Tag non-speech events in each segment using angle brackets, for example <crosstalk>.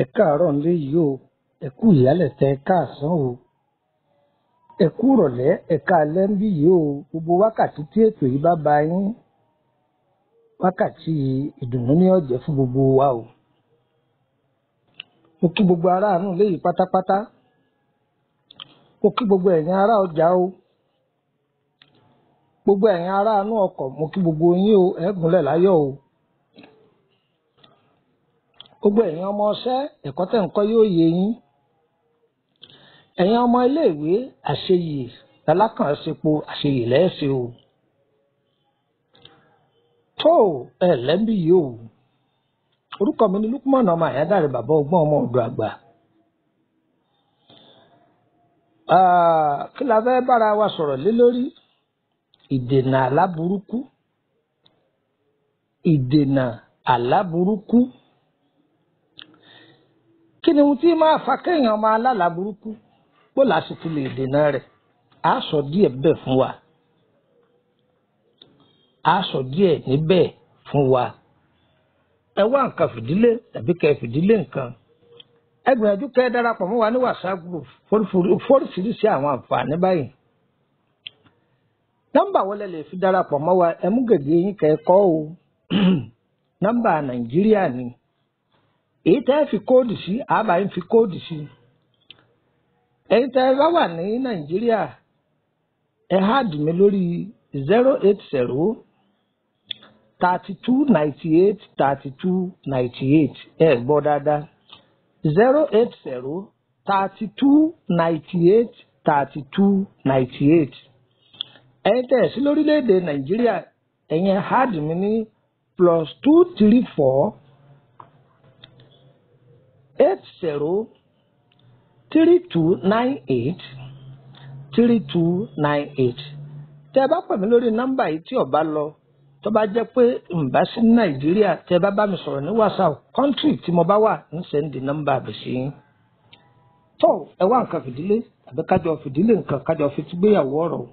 Ẹ káàárọ̀ nílé yìí o. Ẹ kú ìyálẹ̀ta ẹ káàsán o. Ẹ kú ìrọ̀lẹ́ ẹ káalẹ́ ń bí yìí o. Gbogbo wákàtí tí ètò yìí bá ba yín wákàtí ìdùnnú ní ọ̀jẹ̀ fún gbogbo wa o. Mo kí gbogbo aráàánú léyìí pátápátá. Mo kí gbogbo ẹ̀yin ará ọjà o. Gbogbo ẹ̀yin aráàánú ọkọ̀ mo kí gbogbo yín o. Ẹ láyọ̀ o gbogbo ẹ̀yin ọmọ ọṣẹ́ ẹ̀kọ́ tẹ̀ ń kọ́ yóò yé yín. Ẹ̀yin ọmọ iléèwé àṣeyè alákànṣepo àṣeyè lẹ́ẹ̀ṣẹ̀ o. Tó ẹ lẹ́ńbí yìí o. Orúkọ mi ni Lukman ọmọ àyádáre bàbá ọgbọ́n ọmọ ọ̀dọ̀ àgbà. Kí la fẹ́ bára wa sọ̀rọ̀ lé lórí? Ìdènà àlá ìdènà àlá kí ni ohun tí máa fa kéèyàn máa lálàá burúkú? Sì ti lè dènà rẹ̀. Á sọ díẹ̀ bẹ́ẹ̀ fún wa. Á sọ díẹ̀ níbẹ̀ fún wa. Ẹ wá nǹkan fìdílé tàbí kẹ́ fìdílé nǹkan. Ẹ gbìyànjú kẹ́ darapọ̀ mọ́ wa ní whatsapp group fóríṣiríṣi àwọn àǹfààní báyìí. Nọ́mbà wọlé lè fi darapọ̀ mọ́ wa? Ẹ mú gègé yín kẹ́ kọ o. <clears throat> Nọ́mbà nàìjíríà ni èyí tẹ́ fi kóòdù sí àbá fi kóòdù sí. Ẹ̀yin bá wà ní nàìjíríà ẹ háàdì mi lórí zero eight zero thirty two ninety eight thirty two ninety eight ẹ gbọ́ dáadáa. Zero eight zero thirty two ninety eight thirty two ninety eight ẹ̀yin sí lórílẹ̀‐èdè nàìjíríà ẹ̀yin háàdì mi ní plus two three four zero three two nine eight three two nine eight tẹ́ ẹ bá pè mí lórí nọ́mbà yìí tí bá lọ tó bá jẹ́ pé ǹbá sí nàìjíríà tẹ́ bá bá mi sọ̀rọ̀ ní whatsapp kọ́ńtírì tí mo bá wà ń sẹ́ndì nọ́mbà àbẹ̀ sí yín tó ẹ wá nǹkan fìdílé àbí kájọ fìdílé nǹkan kájọ fi ti gbéyàwó ọ̀rọ̀ o.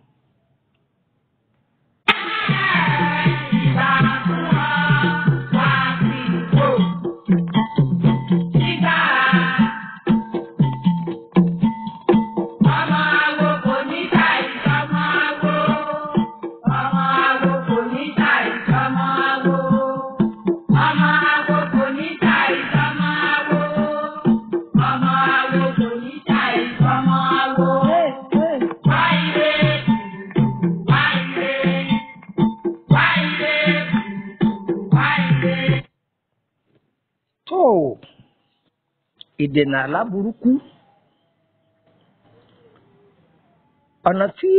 ìdènà àlá burúkú ọ̀nà tí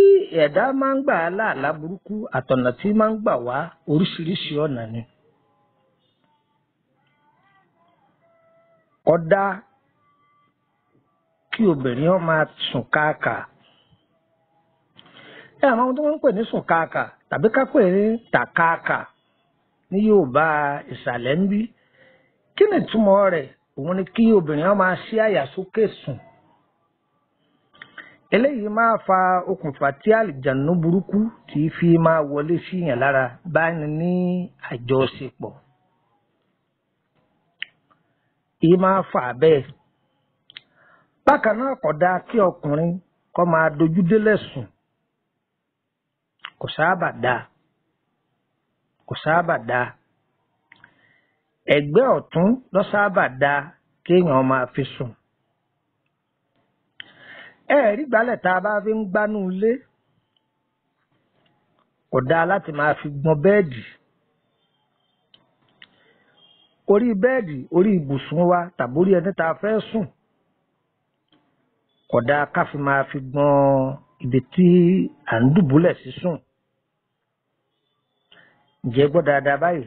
ẹ̀dá máa ń gbà lá àlá burúkú àtọ̀nà tí máa ń gbà wá oríṣiríṣi ọ̀nà ni. ọ̀dà kí obìnrin ó máa sùn káàkà. Ẹ àwọn ohun tó máa ń pè ní sùn káàkà tàbí ká pè ní tàkáàkà ní Yorùbá ìsàlẹ̀ ń bí. Kí ni ìtumọ̀ rẹ̀ òun ni kí obìnrin máa ṣí àyà sókè sùn. Eléyìí máa fa okùnfà tí àlìjànú burúkú tí fi máa wọlé síyàn lára bá ní ní àjọṣepọ̀. Èyí máa fà bẹ́ẹ̀. Bákan náà kò dáa kí ọkùnrin kó máa dojú délẹ̀ sùn. Kò sábà dáa. Kò sábà dáa ẹ̀gbẹ́ ọ̀tún ló sábà dáa kéèyàn máa fi sùn. Ẹ̀ẹ́rí gbálẹ̀ tá a bá fi ń gbánú ilé. Kò dáa láti máa fi gbọn bẹ́ẹ̀dì. Orí bẹ́ẹ̀dì orí ibùsùn wa tàbí orí ẹni tá a fẹ́ sùn kódà ká fi máa fi gbọ́n ibi tí à ń dùbúlẹ̀ sí sùn. Ǹjẹ́ gbọ́ dáadáa báyìí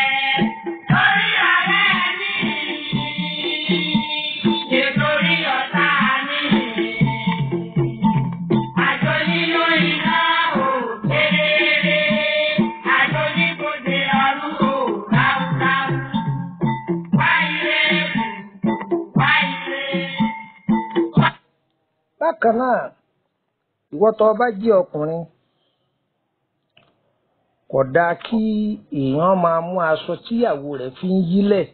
bákan náà ìwọ tó bá jẹ́ ọkùnrin kò dáa kí èèyàn máa mú aṣọ tíyàwó rẹ̀ fi ń yílẹ̀.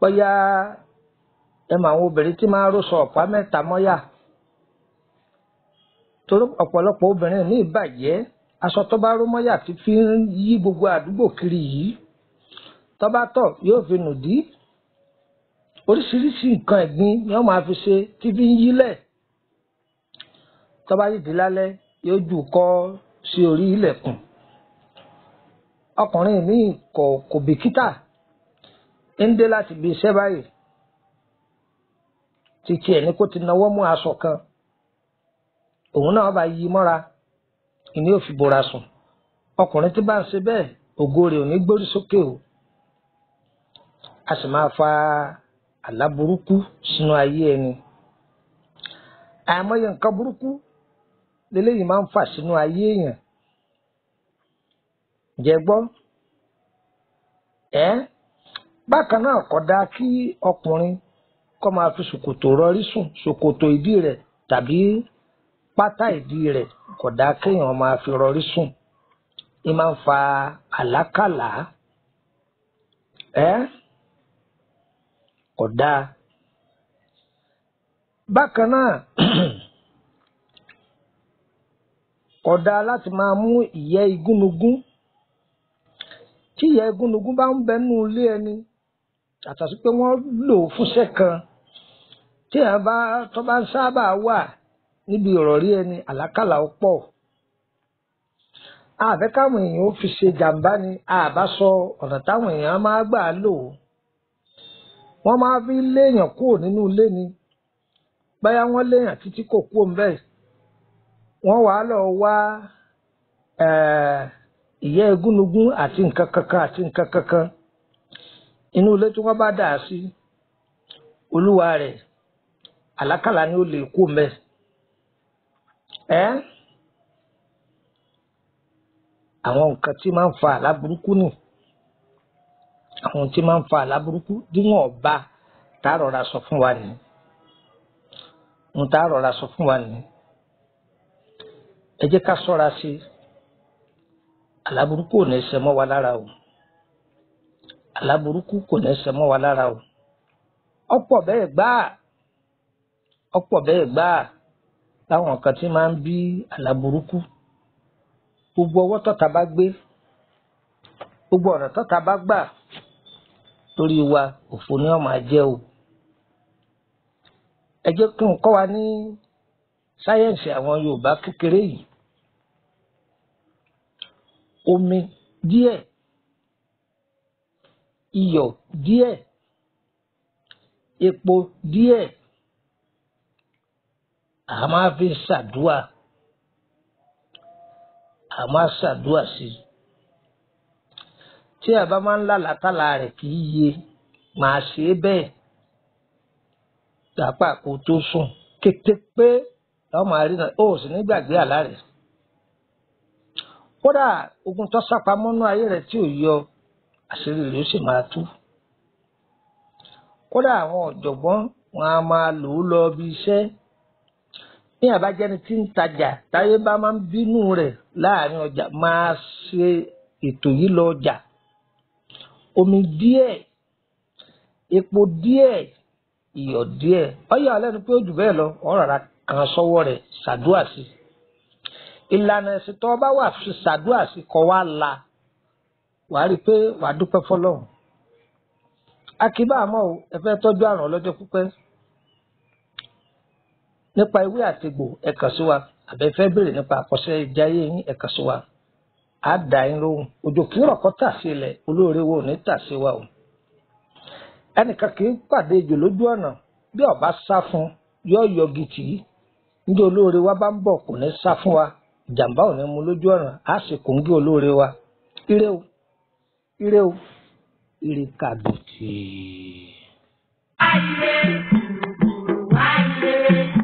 Bóyá ẹ mọ àwọn obìnrin tí máa ń rọṣọ ọ̀pá mẹ́ta mọ́yà. Torí ọ̀pọ̀lọpọ̀ obìnrin ní ìbàjẹ́ aṣọ tó bá ró mọ́yà ti fi ń yí gbogbo àdúgbò kiri yìí. Tó bá tọ̀ yóò fi nù dí oríṣiríṣi nǹkan ẹ̀gbin ni wọ́n máa fi ṣe tí fi ń yílẹ̀. Tó bá yìí di lálẹ́ yóò jù kọ́ sí orí ilẹ̀kùn. Ọkùnrin míì kò kò bìkítà. Ń dé láti ibi iṣẹ́ báyìí. Títí ẹ̀ ní kó ti nawọ́ mú aṣọ kan. Òun náà bá yí mọ́ra. Ìní ò bora sùn. Ọkùnrin tí bá ń ṣe bẹ́ẹ̀ ògo rẹ̀ ò ní gbórí sókè o. A sì máa fa àlá burúkú sínú ayé ẹni. Àìmọye nǹkan burúkú leléyìí máa ń fà sínú ayé èèyàn. Jẹ́ gbọ́? Ẹ́? Bákan náà kò dáa kí ọkùnrin kó máa fi ṣòkòtò rọrí sùn ṣòkòtò ìdí rẹ̀ tàbí pátá ìdí rẹ̀ kò kéèyàn máa fi rọrí sùn. Ní máa ń fa àlákàlà. Ẹ́ kò dáa. Bákan náà <clears throat> kò dáa láti máa mú ìyẹ́ igúnnugún. Tí ìyẹ́ igúnnugún bá ń bẹ nínú ilé ẹni yàtọ̀ pé wọ́n lò fúnṣẹ́ kan tí èèyàn bá tó bá ń sábà wà níbi ìrọ̀rí ẹni àlákàlà ó pọ̀. Àbẹ́ káwọn èèyàn ó fi ṣe jàǹbá ni àbá sọ ọ̀nà táwọn èèyàn máa gbà lò ó wọ́n máa fi léèyàn kúrò nínú ilé ni. Báyà wọ́n léèyàn títí kò kúrò ńbẹ̀ wọ́n wàá lọ wá ìyẹ́ egúnnugún àti nǹkan kankan àti nǹkan kankan. Inú ilé tí wọ́n bá dà sí olúwa rẹ̀ àlákàlà ni ó lè kú ńbẹ̀ ẹ́ àwọn nǹkan tí máa ń fa àlá burúkú nì àwọn tí máa ń fa àlá burúkú díwọ̀n ọba tá a rọra sọ fún wa nìyí ń tá a rọra sọ fún wa nìyí ẹ jẹ́ ká ṣọ́ra sí àlá burúkú ò ní ṣe mọ́ wa lára o. Àlá kò ní ṣe mọ́ wa lára o. Ọ̀pọ̀ bẹ́ẹ̀ gbáà ọ̀pọ̀ bẹ́ẹ̀ gbáà láwọn nǹkan tí máa ń bí àlá gbogbo ọwọ́ tọ́ta bá gbé gbogbo ọ̀nà tọ́ta bá gbà lórí wa òfò ni wọ́n máa jẹ́ o. Ẹ jẹ́ kí n kọ́ wa ní sáyẹ́ǹsì àwọn Yorùbá kékeré yìí. Omi díẹ̀ iyọ̀ díẹ̀ epo díẹ̀ a fi ṣàdúà. A ṣàdúà sí i tí a bá máa ń lálàtàlà rẹ̀ kì í yé máa ṣe é bẹ́ẹ̀. Dàpá kó tó sùn. Kété pé rí náà ó sì ní gbàgbé àlá rẹ̀. Kódà ogun tó sápamọ́nú ayé rẹ̀ tí ò yọ àṣírí rẹ̀ ó sì máa tú. Kódà àwọn ọ̀jọ̀gbọ́n wọn a máa lò ó lọ bí iṣẹ́ ní àbájáde tí ń tajà táyé bá máa ń bínú rẹ̀ láàárín ọjà máa ṣe ètò yìí lọ ọjà omi díẹ̀ epo díẹ̀ iyọ̀ díẹ̀. Ọyọ alẹ́nu pé ó jù bẹ́ẹ̀ lọ wọ́n rárá kan sọ́wọ́ rẹ̀ ṣàdúrà sí ìlànà ẹ̀sìn tó bá wà fi ṣàdúrà sí kọ́ wá la. Wàá rí i pé wàá dúpẹ́ fọlọ́run. Akíbá àmọ́ o ẹ fẹ́ tọ́jú àrùn ọlọ́jọ́ pípẹ́. Nípa ewé àtegbò ẹ sí wa. Àbẹ fẹ́ nípa àkọsẹ́ ìjáyé yín ẹ sí wa á dà yín lóhùn òjò kí rọ̀kọ́ tà sí ilẹ̀ olóore wo ní tà sí wa o ẹnìkan kì í pàdé ejò lójú ọ̀nà bí ọba sá fún yọ yọgi tì í níjẹ́ olóore wa bá ń bọ̀ kò ní sá fún wa ìjàmbá ò ní mú lójú ọ̀nà á sì kòńgé olóore wa ire o ire o ire kàbìtì. Ayé, ayé.